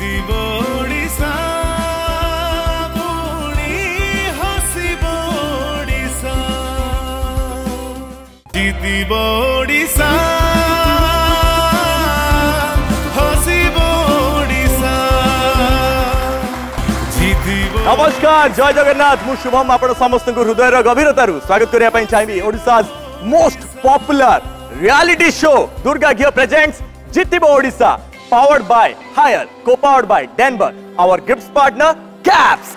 জিতিব ওড়িশা নমস্কার জয় জগন্নাথ মু শুভম আপন সমস্ত হৃদয়ের গভীরতার স্বাগত করা চাইবি Odisha's most popular reality show Durga Ghee presents Jitiba Odisha powered by Hire, co-powered by Denver, our gifts partner Caps.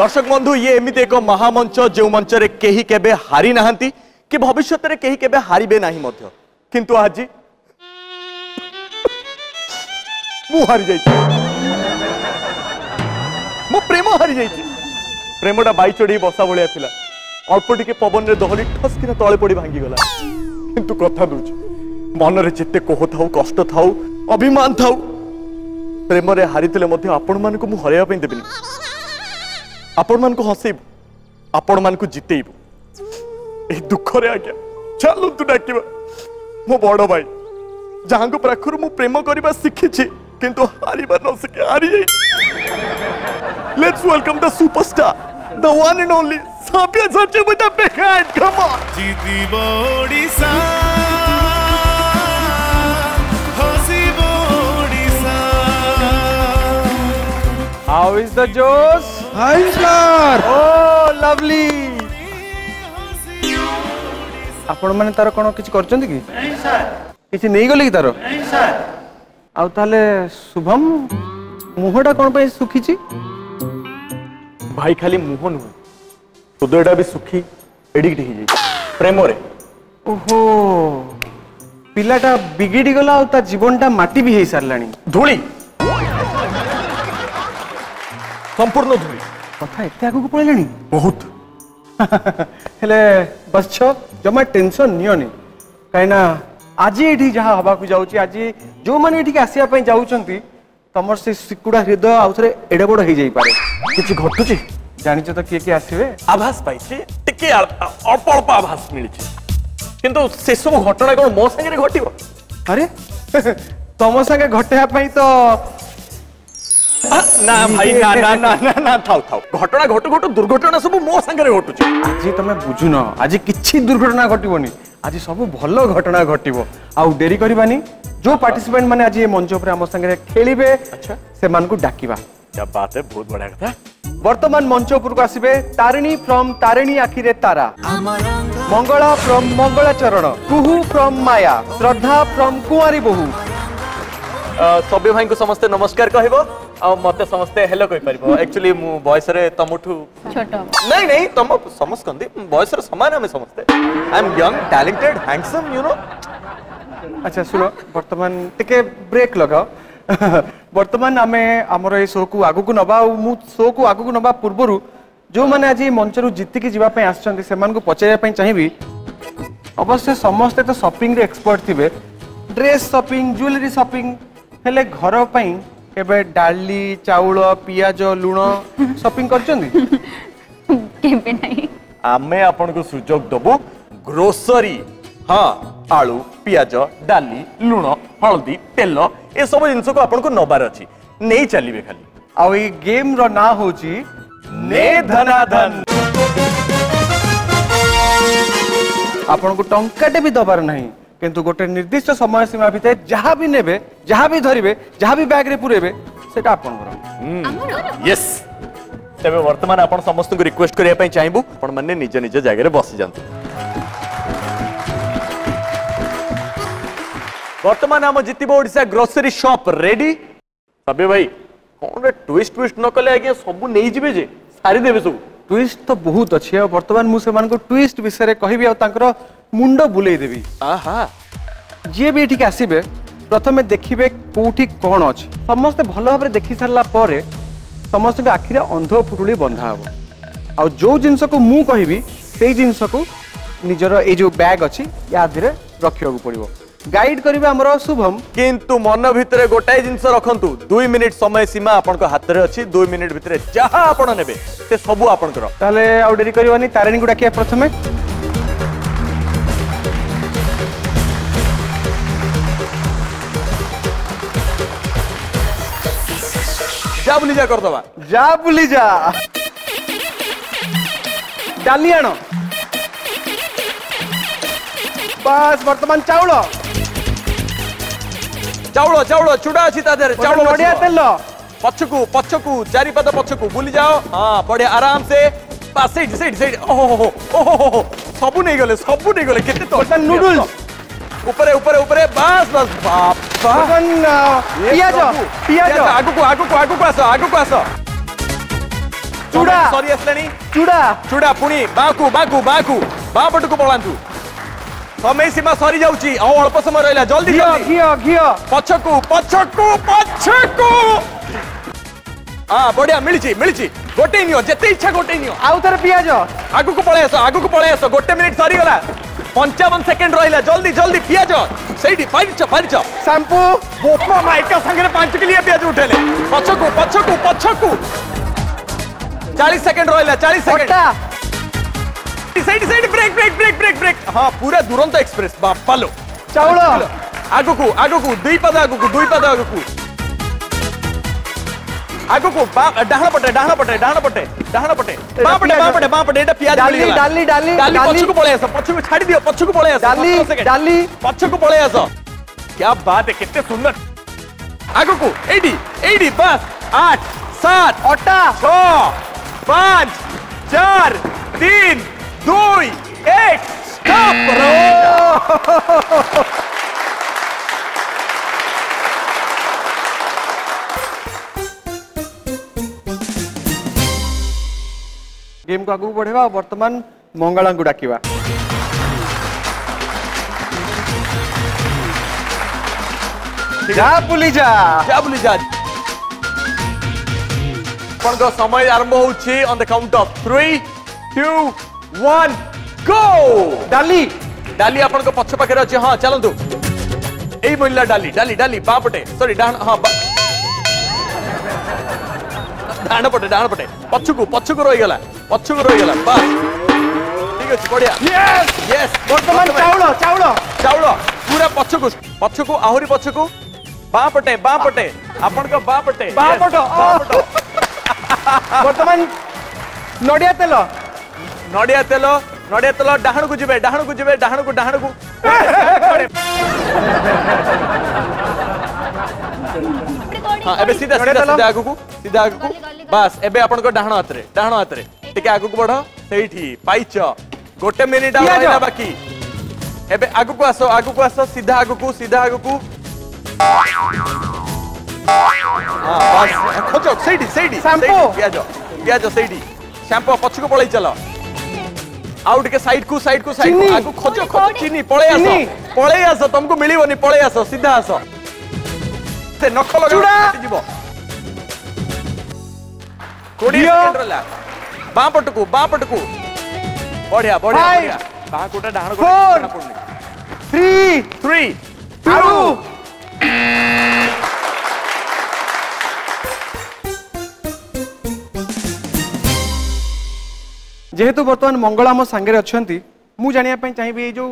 দর্শক বন্ধু ইয়ে এমিতি এক মহামঞ্চ যে মঞ্চরে কেহি কেবে হারি না কি ভবিষ্যতের কেহি কেবে হারিবে না মধ্য কিন্তু আজ মু হারি যাই মো প্রেম হারি যাই প্রেমটা বাই চড়ি বসা ভাইয়া লা অল্প টিকে পবনরে দহলি ঠসকিনা তলে পড়ি ভাঙ্গিগলা কিন্তু কথা দৌছি ମନରେ ଯେତେ କୋହ ଥାଉ କଷ୍ଟ ଥାଉ ଅଭିମାନ ଥାଉ ପ୍ରେମରେ ହାରିଥିଲେ ମଧ୍ୟ ଆପଣମାନଙ୍କୁ ମୁଁ ହରାଇବା ପାଇଁ ଦେବିନି ଆପଣମାନଙ୍କୁ ହସେଇବୁ ଆପଣମାନଙ୍କୁ ଜିତେଇବୁ ଏହି ଦୁଃଖରେ ଆଜ୍ଞା ଚାଲନ୍ତୁ ଡାକିବା ମୋ ବଡ଼ ଭାଇ ଯାହାଙ୍କ ପାଖରୁ ମୁଁ ପ୍ରେମ କରିବା ଶିଖିଛି କିନ୍ତୁ ହାରିବା ନ ଶିଖି ହାରିଯାଇଛି Let's welcome the superstar, the one and only Sabya Sarjabita Bekhad. Come on. How is the Josh? I'm sir. Oh, lovely. ଆପଣ ମାନେ ତାର କ'ଣ କିଛି କରିଛନ୍ତି କି କିଛି ନେଇଗଲେ କି ତାର ଆଉ ତାହେଲେ ଶୁଭମ ମୁହଁଟା କ'ଣ ପାଇଁ ଶୁଖିଛି ଭାଇ ଖାଲି ମୁହଁ ନୁହେଁ ହୃଦୟଟା ବି ଶୁଖି ଏଡ଼ିକିଟି ହେଇଯାଇଛି ପ୍ରେମରେ ଓହୋ ପିଲାଟା ବିଗିଡ଼ି ଗଲା ଆଉ ତା ଜୀବନଟା ମାଟି ବି ହେଇସାରିଲାଣି ଧୂଳି ସମ୍ପୂର୍ଣ୍ଣ ଧୋଇ କଥା ଏତେ ଆଗକୁ ପଳେଇଲାଣି ବହୁତ ହେଲେ ବତ୍ସ ଜମା ଟେନସନ୍ ନିଅନି କାହିଁକିନା ଆଜି ଏଠି ଯାହା ହେବାକୁ ଯାଉଛି ଆଜି ଯେଉଁମାନେ ଏଠିକି ଆସିବା ପାଇଁ ଯାଉଛନ୍ତି ତମର ସେ ଶିକୁଡ଼ା ହୃଦୟ ଆଉଥରେ ଏଡ଼େ ବଡ଼ ହେଇଯାଇପାରେ କିଛି ଘଟୁଛି ଜାଣିଛ ତ କିଏ କିଏ ଆସିବେ ଆଭାସ ପାଇଛି ଟିକେ ଅଳ୍ପ ଅଳ୍ପ ଆଭାସ ମିଳିଛି କିନ୍ତୁ ସେସବୁ ଘଟଣା କ'ଣ ମୋ ସାଙ୍ଗରେ ଘଟିବ ଆରେ ତମ ସାଙ୍ଗେ ଘଟେଇବା ପାଇଁ ତ না ভাই না না না না না থাও থাও ঘটনা ঘটু ঘটু দুর্ঘটনা সব মো সাঙ্গে ঘটুছে আজি তুমি বুঝুন আজি কিছু দুর্ঘটনা ঘটিবনি আজি সব ভাল ঘটনা ঘটিব আউ ডেরি করিবানি जो पार्टिसिपेंट माने आज ये मंच ऊपर हम संगे खेलिबे अच्छा से मान को डाकिबा क्या बात है बहुत बढ़िया कथा वर्तमान मंच ऊपर को आसीबे तारिणी फ्रॉम तारिणी आखिरे तारा मंगला फ्रॉम मंगला चरण Kuhu from Maya Shraddha from कुंवारी बहु सभ्य भाई को समस्त नमस्कार कहबो आ मते समस्ते हेलो कोइ परबो एक्चुअली मु वॉइस रे तमुठु छोटो नहीं नहीं तम समस्त कंदे वॉइस रे समान हमें समस्ते I am young talented handsome you know अच्छा सुनो वर्तमान टिके ब्रेक लगाओ वर्तमान हमें हमर ए शो को आगु को नबा मु शो को आगु को नबा पूर्वरु जो माने आज मंचरु जीत के जीवा पे आछन्ते सेमान को पचे जाय पे चाहिबी अवश्य समस्त तो शॉपिंग रे एक्सपर्ट थिबे ड्रेस शॉपिंग ज्वेलरी शॉपिंग हेले घर पई एबे डाली चाउल पियाज लुण सपिंग कर आमे आपन को सुजोग दबो ग्रोसरी हाँ आलु पियाज डाली लुण हलदी तेल ए सब जिन को आपन को नबार अछि नै चलिबे खाली आ ए गेम रो ना होची ने धना धन आपन को टंकाटे भी दबार नहीं কিন্তু গটে নির্দিষ্ট সময়সীমা ভিততে যাহা বি নেবে যাহা বি ধরিবে যাহা বি ব্যাগ রে পুরেবে সেটা আপন গরা হ্যাঁ यस তebe বর্তমান আপন সমস্তকে রিকোয়েস্ট করি পাই চাইবু আপন মনে নিজ নিজ জাগে রে বসি যান্ত বর্তমান আম Jitiba Odisha grocery shop ready সবে ভাই কোন রে টুইস্ট টুইস্ট নকলে আগে সব নেহি জবে জে সারি দেবে সব টুইস্ট তো বহুত আচ্ছা আর বর্তমান মুসে মানকো টুইস্ট বিষয়ে কইবি আর তাঙ্কর মুন্ডো ভুলে দেবি আহা ଯିଏ ବି ଏଠିକି ଆସିବେ ପ୍ରଥମେ ଦେଖିବେ କେଉଁଠି କ'ଣ ଅଛି ସମସ୍ତେ ଭଲ ଭାବରେ ଦେଖି ସାରିଲା ପରେ ସମସ୍ତଙ୍କ ଆଖିରେ ଅନ୍ଧ ପୁଟୁଳି ବନ୍ଧା ହେବ ଆଉ ଯେଉଁ ଜିନିଷକୁ ମୁଁ କହିବି ସେଇ ଜିନିଷକୁ ନିଜର ଏଇ ଯେଉଁ ବ୍ୟାଗ୍ ଅଛି ୟା ଦେହରେ ରଖିବାକୁ ପଡ଼ିବ ଗାଇଡ୍ କରିବେ ଆମର ଶୁଭମ କିନ୍ତୁ ମନ ଭିତରେ ଗୋଟାଏ ଜିନିଷ ରଖନ୍ତୁ ଦୁଇ ମିନିଟ୍ ସମୟ ସୀମା ଆପଣଙ୍କ ହାତରେ ଅଛି ଦୁଇ ମିନିଟ୍ ଭିତରେ ଯାହା ଆପଣ ନେବେ ସେ ସବୁ ଆପଣଙ୍କର ତାହେଲେ ଆଉ ଡେରି କରିବାନି ତାରିଣୀକୁ ଡାକିବା ପ୍ରଥମେ যা বুলি যা করদবা যা বুলি যা ডালি আন বাস বর্তমান চাউল চাউল চাউল চুড়া আছে তা দেহরে চাউল নড়িয়া তেল পছকু পছকু চারি পাদ পছকু বুলি যাও হ্যাঁ বড়ে আরাম সে বাস সেইট সেইট সেইট ওহো ওহো ওহো সবু নেই গলে সবু নেই গলে কেতে তো নুডলস ऊपर ऊपर ऊपर बस बस बाप पिया समय सीमा सरी जाउची अल्प समय रहला जल्दी जल्दी घियो घियो पछकू पछकू पछकू आ बढ़िया मिलची मिलची गोटे नियो जते इच्छा गोटे नियो आउ तर पिया जो आगू को पळे गोटे मिनिट सरी गला पंचावन सेकेंड रहा जल्दी जल्दी पिज सही पारिच पारिच शैंपू बोपा माइका सागर पांच किलिया पिज उठेले पछकु पछकु पछकु चालीस सेकेंड रहा चालीस second side side break break break break break हाँ पूरा दुरंत एक्सप्रेस बापा लो को आगो को दुई पद आगो को दुई पद आगो को आगो को बाप डाहना पटे डाहना पटे डाहना पटे डाहना पटे बाप पटे बाप पटे बाप पटे एटा पियाज डाली डाली डाली डाली पच्चू को पड़े ऐसा पच्चू को छाड़ दियो पच्चू को पड़े ऐसा डाली डाली पच्चू को पड़े ऐसा क्या बात है कितने सुंदर आगो को एडी एडी बस आठ सात 8 6 पांच चार तीन दो एक स्टॉप ब्रो गेम को आगू बढ़ेवा बर्तमान मंगला को डाकवा जा बुली जा जा बुली जा ଆପଣଙ୍କ ସମୟ ଆରମ୍ଭ ହେଉଛି on the count of three two one go ଡାଲି ଡାଲି ଆପଣଙ୍କ ପଛ ପାଖରେ ଅଛି ହଁ ଚାଲନ୍ତୁ ଏଇ ମହିଳା ଡାଲି ଡାଲି ଡାଲି ବାଁ ପଟେ ସରି ଡାହାଣ ହଁ ଡାହାଣ ପଟେ ଡାହାଣ ପଟେ ପଛକୁ ପଛକୁ ରହିଗଲା ପଛକୁ ରହିଗଲା ବାସ୍ ଠିକ ଅଛି ବଢିଆ ବର୍ତ୍ତମାନ ଚାଉଳ ଚାଉଳ ଚାଉଳ ପୁରା ପଛକୁ ପଛକୁ ଆହୁରି ପଛକୁ ବାଁ ପଟେ ବାଁ ପଟେ ଆପଣଙ୍କ ବାଁ ପଟେ ବାଁ ପଟ ବର୍ତ୍ତମାନ ନଡ଼ିଆ ତେଲ ନଡ଼ିଆ ତେଲ ନଡ଼ିଆ ତେଲ ଡାହାଣକୁ ଯିବେ ଡାହାଣକୁ ଯିବେ ଡାହାଣକୁ ଡାହାଣକୁ ହଁ ଏବେ ସିଧା ସିଧା ସିଧା ଆଗକୁ ସିଧା ଆଗକୁ ବାସ୍ ଏବେ ଆପଣଙ୍କ ଡାହାଣ ହାତରେ ଡାହାଣ ହାତରେ টিকে আগুক বড় সেইটি পাইছ গোটে মিনিট রহিলা বাকি এবে আগুকু আস আগুকু আস সিধা আগুকু সিধা আগুকু খোঁজ সেইটি সেইটি পিঁয়াজ পিঁয়াজ সেইটি শ্যাম্পু পছকু পলাই চাল আউ টিকে সাইড কু সাইড কু সাইড আগু খোঁজ খোঁজ চিনি পলাই আস পলাই আস তোমাকে মিলিবনি পলাই আস সিধা আস নখ লগা যাব কোড়িয়ে সেকেন্ড রলা बापटकू बापटकू बढ़िया बढ़िया बढ़िया बाहर कोटा डाहन कोटा पड़ने 3 3 2 যেহেতু বর্তমান মঙ্গল আমার সাংরে অনেক মু জাঁয়া চাইবি এই যে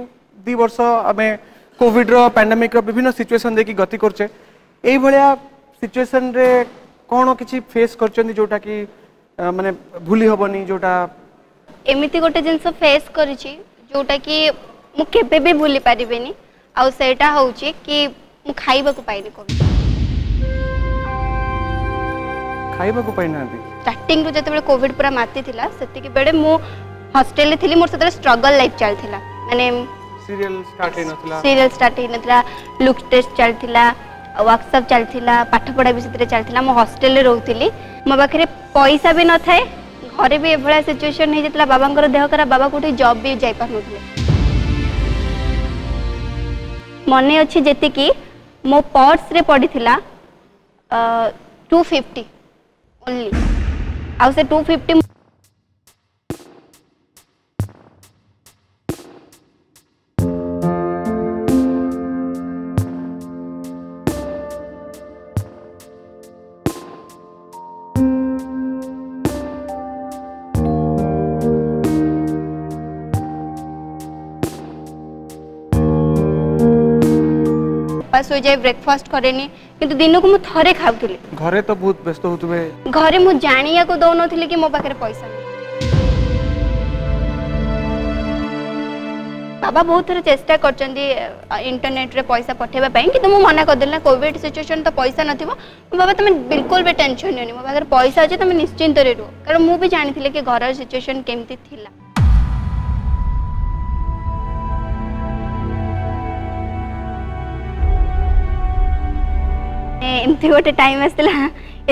দুই বর্ষ আমি কোভিডর প্যান্ডামিক্র বিভিন্ন সিচুয়েসন দেখি গতি করছে এইভাবে সিচুয়েসন রে কোণ কিছু ফেস করছেন যেটা কি ମାନେ ଭୁଲି ହବନି ଯୋଉଟା ଏମିତି ଗୋଟେ ଜିନିଷ ଫେସ୍ କରିଛି ଯୋଉଟା କି ମୁଁ କେବେ ବି ଭୁଲି ପାରିବିନି ଆଉ ସେଇଟା ହେଉଛି କି ମୁଁ ଖାଇବାକୁ ପାଇନି କୋଭିଡ ଖାଇବାକୁ ପାଇନାହାନ୍ତି ଷ୍ଟାର୍ଟିଂରୁ ଯେତେବେଳେ କୋଭିଡ ପୁରା ମାତିଥିଲା ସେତିକି ବେଳେ ମୁଁ ହଷ୍ଟେଲରେ ଥିଲି ମୋର ସେତେବେଳେ ଷ୍ଟ୍ରଗଲ ଲାଇଫ୍ ଚାଲିଥିଲା ମାନେ ସିରିଏଲ ଷ୍ଟାର୍ଟ ହେଇନଥିଲା ସିରିଏଲ ଷ୍ଟାର୍ଟ ହେଇନଥିଲା ଲୁକ୍ ଟେଷ୍ଟ ଚାଲିଥିଲା ওয়ার্কসপ চালিলা পাঠপড়া বি সেতে চালিলা মু হস্টেলে রহুলি মো পাখে পয়সা বি নথায় ঘরে বি এভাবে সিচুয়েসন হয়ে যাই বাবাঙ্কর দেহ খারাপ বাবা কোটি জব বি যাই যাইপারে মনে অছি কি মো পর্সরে পড়িলা টু ফিফটি ওনলি আউ সে টু ফিফটি ଉପାସ ହୋଇଯାଏ ବ୍ରେକଫାଷ୍ଟ କରେନି କିନ୍ତୁ ଦିନକୁ ମୁଁ ଥରେ ଖାଉଥିଲି ଘରେ ତ ବହୁତ ବ୍ୟସ୍ତ ହଉଥିବେ ଘରେ ମୁଁ ଜାଣିବାକୁ ଦଉନଥିଲି କି ମୋ ପାଖରେ ପଇସା ନାହିଁ ବାବା ବହୁତ ଥର ଚେଷ୍ଟା କରିଛନ୍ତି ଇଣ୍ଟରନେଟ୍ରେ ପଇସା ପଠାଇବା ପାଇଁ କିନ୍ତୁ ମୁଁ ମନା କରିଦେଲି ନା କୋଭିଡ୍ ସିଚୁଏସନ୍ ତ ପଇସା ନଥିବ ବାବା ତମେ ବିଲକୁଲ ବି ଟେନସନ୍ ନିଅନି ମୋ ପାଖରେ ପଇସା ଅଛି ତମେ ନିଶ୍ଚିନ୍ତରେ ରୁହ କାରଣ ମୁଁ ବି ଜାଣିଥିଲି କି ଘରର ସିଚୁଏସନ୍ କେମିତି ଥିଲା ଏମିତି ଗୋଟେ ଟାଇମ୍ ଆସିଥିଲା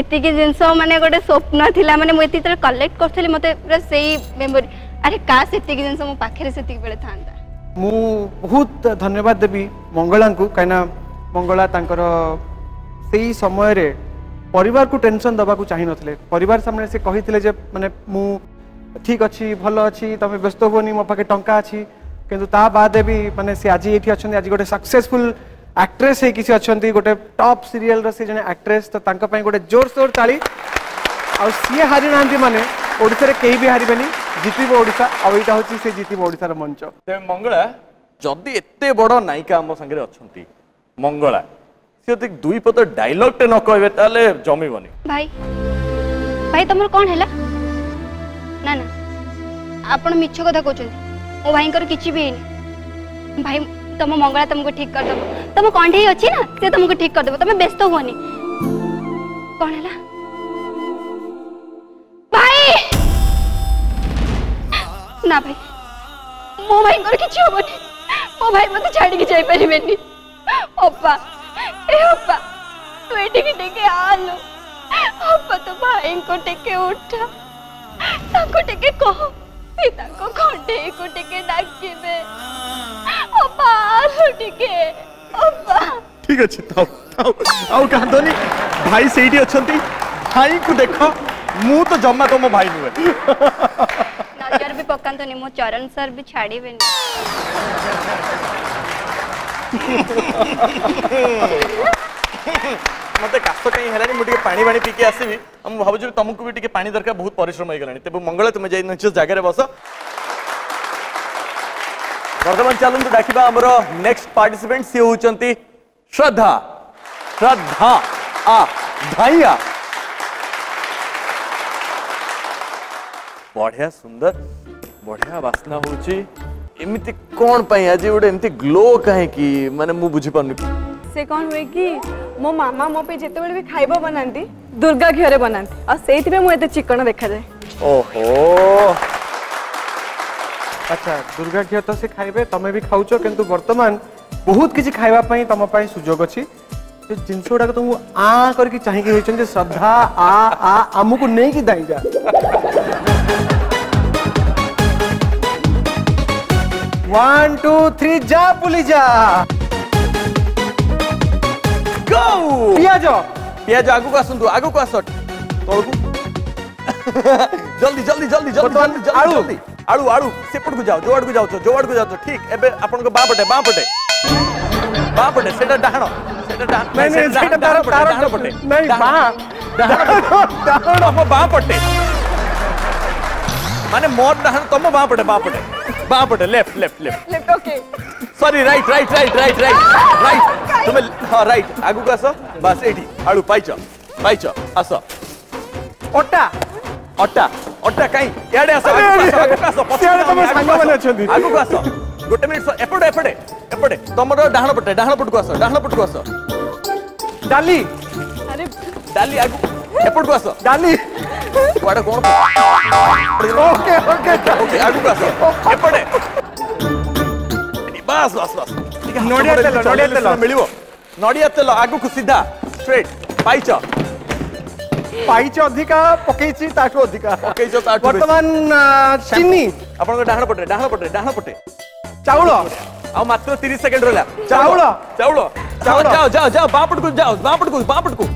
ଏତିକି ଜିନିଷ ମାନେ ଗୋଟେ ସ୍ୱପ୍ନ ଥିଲା ମାନେ ମୁଁ ଏତିକି ଯେତେବେଳେ କଲେକ୍ଟ କରୁଥିଲି ମୋତେ ପୁରା ସେଇ ମେମୋରି ଆରେ କାଶ ଏତିକି ଜିନିଷ ମୋ ପାଖରେ ସେତିକି ବେଳେ ଥାନ୍ତା ମୁଁ ବହୁତ ଧନ୍ୟବାଦ ଦେବି ମଙ୍ଗଳାଙ୍କୁ କାହିଁକିନା ମଙ୍ଗଳା ତାଙ୍କର ସେଇ ସମୟରେ ପରିବାରକୁ ଟେନସନ୍ ଦେବାକୁ ଚାହିଁନଥିଲେ ପରିବାର ସାମ୍ନାରେ ସେ କହିଥିଲେ ଯେ ମାନେ ମୁଁ ଠିକ୍ ଅଛି ଭଲ ଅଛି ତମେ ବ୍ୟସ୍ତ ହୁଅନି ମୋ ପାଖରେ ଟଙ୍କା ଅଛି କିନ୍ତୁ ତା ବାଦେ ବି ମାନେ ସେ ଆଜି ଏଇଠି ଅଛନ୍ତି ଆଜି ଗୋଟେ ସକ୍ସେସଫୁଲ୍ ଆକ୍ଟ୍ରେସ୍ ହେଇ କିଛି ଅଛନ୍ତି ଗୋଟେ ଟପ୍ ସିରିଏଲ୍ର ସେ ଜଣେ ଆକ୍ଟ୍ରେସ୍ ତ ତାଙ୍କ ପାଇଁ ଗୋଟେ ଜୋରସୋର ତାଳି ଆଉ ସିଏ ହାରିନାହାନ୍ତି ମାନେ ଓଡ଼ିଶାରେ କେହି ବି ହାରିବେନି ଜିତିବ ଓଡ଼ିଶା ଆଉ ଏଇଟା ହେଉଛି ସେ ଜିତିବ ଓଡ଼ିଶାର ମଞ୍ଚ ତେବେ ମଙ୍ଗଳା ଯଦି ଏତେ ବଡ଼ ନାୟିକା ଆମ ସାଙ୍ଗରେ ଅଛନ୍ତି ମଙ୍ଗଳା ସେ ଯଦି ଦୁଇ ପଦ ଡାଇଲଗ୍ଟେ ନ କହିବେ ତାହେଲେ ଜମିବନି ଭାଇ ଭାଇ ତମର କ'ଣ ହେଲା ନା ନା ଆପଣ ମିଛ କଥା କହୁଛନ୍ତି ମୋ ଭାଇଙ୍କର କିଛି ବି ହେଇନି ଭାଇ तुम मंगला तुमको ठीक करदेव तुम कंढे अच्छी ना से तुमको ठीक करदेव तुम व्यस्त हुनि कौन है भाई ना भाई मो भाई कि हेनी मो भाई मत छाड़ी जापारे अप्पा ए अप्पा तू ये टेके आलो अप्पा तो भाई को टेके उठा ताको टेके कह ସୀତାଙ୍କ ଖଣ୍ଡେଇକୁ ଟିକେ ଡାକିବେ ଅପା ଆଲୋ ଟିକେ ଅପା ଠିକ ଅଛି ଥାଉ ଥାଉ ଆଉ କାନ୍ଦନି ଭାଇ ସେଇଠି ଅଛନ୍ତି ଭାଇଙ୍କୁ ଦେଖ ମୁଁ ତ ଜମା ତମ ଭାଇ ନୁହେଁ ନଜର ବି ପକାନ୍ତନି ମୋ ଚରଣ ସାର୍ ବି ଛାଡ଼ିବେନି मत काश कहीं है मुझे पा पा पी आसवि आम भावुँ तुमको भी टे पा दरकार बहुत परिश्रम हो गला तेज मंगल तुम जा जगह बस बर्तमान चलो डाक नेक्स्ट पार्टिसिपेंट सी हूँ श्रद्धा श्रद्धा आ धाइया बढ़िया सुंदर बढ़िया बास्ना होमती कौन पाई आज गोटे एमती ग्लो कहीं मानते मुझे बुझीप से कौन हुए कि मो मामा मो पे जितेबले भी खाइबा बनाती दुर्गा घीरे बनाती और से मुझे चिकन देखा जाए ओहो अच्छा दुर्गा घी तो से खाइबे तमे भी खाऊ किंतु वर्तमान बहुत किसी खाइबा पई तम पई सुजोग अछि जो जिंस गुडा तुम तो आ कर चाहि करके होइ छन जे श्रद्धा आ आ को नै कि दाई जा वन टू थ्री जा पुली जा गो पियाज पियाज आगु को आसंतु माने मोर डाहाण तम बापटे बापटे Bapat left left left left okay sorry right right right right right right तुम्ही हा राईट आगुक आस बास एठी आळू पाइच पाइच आस अटा अटा अटा काई याडे आस आगुक आस पछाडे तुम्ही सांग माने अछंती आगुक आस गोटे मिनिट एपटे एपटे एपटे तमरो डाहण पटे डाहण पटकु आस डाहण पटकु आस डाली अरे डाली आगु एपटकु आस डाली କୁଆଡ଼େ କ'ଣ ओके ओके ओके आगू का ಎಪ್ಪಡೆ ಬಾಸ್ ಬಾಸ್ ಬಾಸ್ ನೋಡಿ ಹತ್ತಲ್ಲ ನೋಡಿ ಹತ್ತಲ್ಲ ಮಿಳಿವ ನೋಡಿ ಹತ್ತಲ್ಲ ಆಗುಕು ಸಿದ್ಧಾ ಸ್ಟ್ರೇಟ್ ପାଇଚ ପାଇଚ ଅଧିକା ପକେଇଛି ତାଠୁ ଅଧିକା ପକେଇଛ ତାଠୁ ବର୍ତ୍ତମାନ ଚିନି ଆପଣଙ୍କ ଡାହାଣ ପଟେ ଡାହାଣ ପଟେ ଡାହାଣ ପଟେ ଚାଉଳ ଆଉ ମାତ୍ର 30 ସେକେଣ୍ଡ ରହିଲା ଚାଉଳ ଚାଉଳ ଚାଉଳ ଯାଅ ଯାଅ ଯାଅ ବାପଟକୁ ଯାଅ ବାପଟକୁ ବାପଟକୁ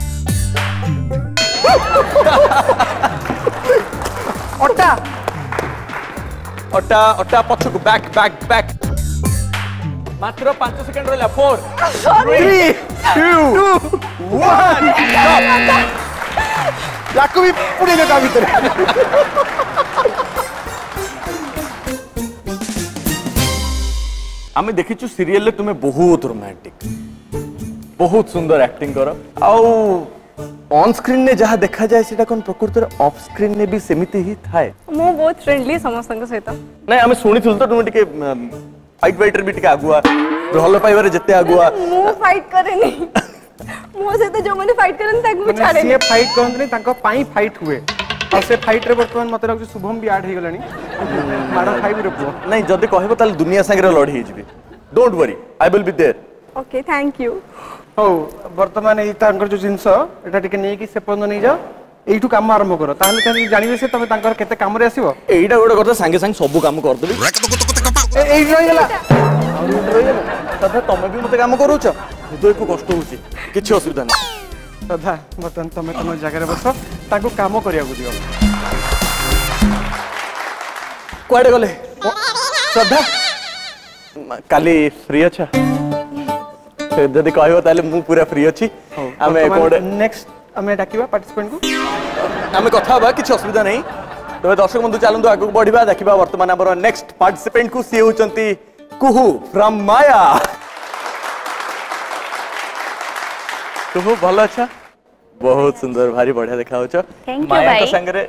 ଅଟା ଅଟା ଅଟା ପଛକୁ ବ୍ୟାକ୍ ବ୍ୟାକ୍ ବ୍ୟାକ୍ ମାତ୍ର ପାଞ୍ଚ ସେକେଣ୍ଡ ରହିଲା ଫୋର୍ ୟାକୁ ବି ପୁରେଇଲେ ତା ଭିତରେ আমি দেখিছু সিরিয়ালে তুমি বহুত রোমান্টিক বহুত সুন্দর অ্যাক্টিং কর আউ অন স্ক্রিনে যাহা দেখা যায় সেটা কোন প্রকৃতরে অফ স্ক্রিনে বি সেমিতি হি থায় মু বহুত ফ্রেন্ডলি সমস্তଙ୍କ সহিত না আমি শুনিছিল তো তুমি টিকে ফাইট ফাইটার বি টিকে আগুয়া ভাল পাইবারে যেতে আগুয়া মু ফাইট করেনি মো সহিত যে মানে ফাইট করেন তাকে মু ছাড়ে সে ফাইট করন্তি তাଙ୍କ পাই ফাইট হুয়ে আর সে ফাইট রে বর্তমান মতে লাগুছি শুভম বি আড হই গলানি মাড় খাইবি রে পুও নাই যদি কহিব তাহলে দুনিয়া সাঙ্গে লড় হই যিবি don't worry I will be there okay thank you ହଉ ବର୍ତ୍ତମାନ ଏଇ ତାଙ୍କର ଯୋଉ ଜିନିଷ ଏଟା ଟିକେ ନେଇକି ସେ ପର୍ଯ୍ୟନ୍ତ ନେଇଯାଅ এইটু কাম আরম্ভ করো তাহলে তুমি জানিবে সে তুমি তাঙ্কর কেতে কামরে আসিব এইটা গোটে কথা সাঙ্গে সাঙ্গে সবু কাম কর দেবি এই রই গেলা রই গেলা তথা তুমি বি মতে কাম করুছ হৃদয়কু কষ্ট হচ্ছে কিছু অসুবিধা না তথা বর্তমান তুমি তোমার জায়গায় বস তাঙ্কু কাম করিয়াকু দিও কুয়াড়ে গলে শ্রদ্ধা কালি ফ্রি আছা से जदि कहबो ताले मु पूरा फ्री अछि आमे कोड नेक्स्ट हम डाकिबा पार्टिसिपेंट को हम कथा बा किछ असुविधा नै तबे दर्शक बंधु चालु आगु बढ़िबा देखिबा वर्तमान हमर नेक्स्ट पार्टिसिपेंट को से होचंती कुहु फ्रॉम माया कुहु भलो अच्छा बहुत सुंदर भारी बढ़िया देखा होचो माया के संग रे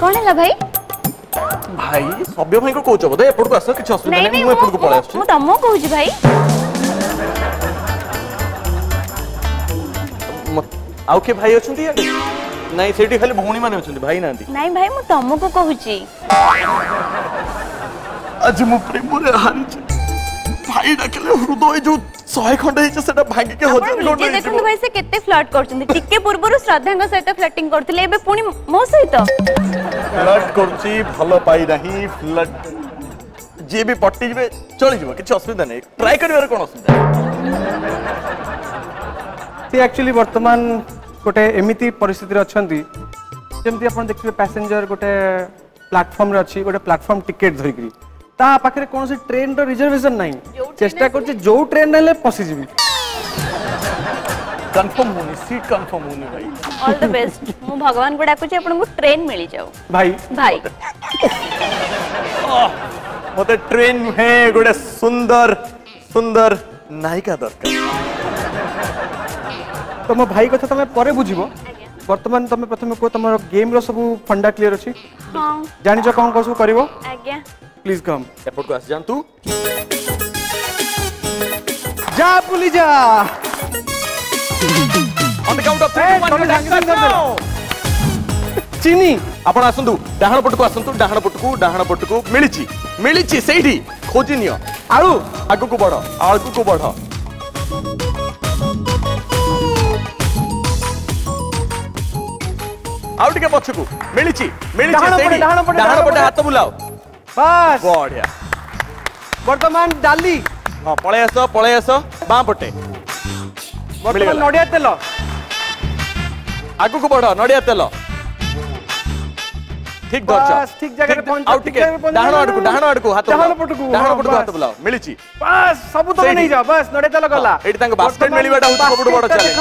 कौन है भाई ভাই সভ্য ভাই কৌচ বোধ এপটক আস কিছু অসুবিধা নেই মু এপটক পলাই আসছি মু তম কৌছি ভাই আউ কে ভাই অছন্তি নাই সেটি খালি ভৌণী মানে অছন্তি ভাই নাহান্তি নাই ভাই মু তমকু কহুছি আজ মু প্রেমরে হারিছি ଏଇଟା କେଲେ ହୃଦୟ ଯୋଉ ଶହେ ଖଣ୍ଡ ହେଇଛି ସେଟା ଭାଙ୍ଗିକି ହଜାର ଖଣ୍ଡ ହେଇଛି ଦେଖନ୍ତୁ ଭାଇ ସେ କେତେ ଫ୍ଲର୍ଟ କରୁଛନ୍ତି ଟିକେ ପୂର୍ବରୁ ଶ୍ରଦ୍ଧାଙ୍କ ସହିତ ଫ୍ଲର୍ଟିଂ କରୁଥିଲେ ଏବେ ପୁଣି ମୋ ସହିତ ଫ୍ଲର୍ଟ କରୁଛି ଭଲ ପାଇ ନାହିଁ ଫ୍ଲର୍ଟ ଯିଏ ବି ପଟିଯିବେ ଚଳିଯିବ କିଛି ଅସୁବିଧା ନାହିଁ ଟ୍ରାଏ କରିବାର କ'ଣ ଅସୁବିଧା ସେ ଆକ୍ଚୁଆଲି ବର୍ତ୍ତମାନ ଗୋଟେ ଏମିତି ପରିସ୍ଥିତିରେ ଅଛନ୍ତି ଯେମିତି ଆପଣ ଦେଖିବେ ପାସେଞ୍ଜର ଗୋଟେ ପ୍ଲାଟଫର୍ମରେ ଅଛି ଗୋଟେ ପ୍ଲାଟଫର୍ମ ଟିକେଟ୍ ଧରିକିରି তা পাখে কোণী ট্রেন রিজর্ভেসন নাই চেষ্টা করছি যে ট্রেন হলে পশিযি কনফর্ম হোনি সিট কনফর্ম হোনি ভাই অল দ্য বেস্ট মু ভগবান কো ডাকুছি আপনকু ট্রেন মিলি যাও ভাই ভাই মতে ট্রেন হে গোটে সুন্দর সুন্দর নায়িকা দরকার তোম ভাই কথা তুমি পরে বুঝিব বর্তমান তুমি প্রথমে কো তোমার গেম র সব ফন্ডা ক্লিয়ার আছে হ্যাঁ জানিছো কোন কোন সব করিব আজ্ঞা প্লিজ কাম এয়ারপোর্ট কো আস জান তু যা পুলি যা অন দ্য কাউন্ট অফ 3 চিনি আপন আসন্তু ডাহাণ পটকু আসন্তু ডাহাণ পটকু ডাহাণ পটকু মিলিছি মিলিছি সেইটি খোঁজি নিও আলু আগুকু বড় আগুকু বড় আউ টিকে পছকু মিলিছি মিলিছি সেইটি ডাহাণ পটে হাত বুলাও বাস বড়িয়া বর্তমান ডালি হ্যাঁ পলাই আস পলাই আস বাঁ পটে বর্তমান নড়িয়া তেল আগুকু বড় নড়িয়া তেল ঠিক ধরছ ঠিক জায়গায় পৌঁছ আউ টিকে ডাহণ আড়কু ডাহণ আড়কু হাত ডাহণ পটকু ডাহণ পটকু হাত বুলাও মিলিছি বাস সবু তো নেই যাও বাস নড়িয়া তেল গলা এটি তাঙ্গ বাস্কেট মিলিবাটা হচ্ছে সবুটো বড় চ্যালেঞ্জ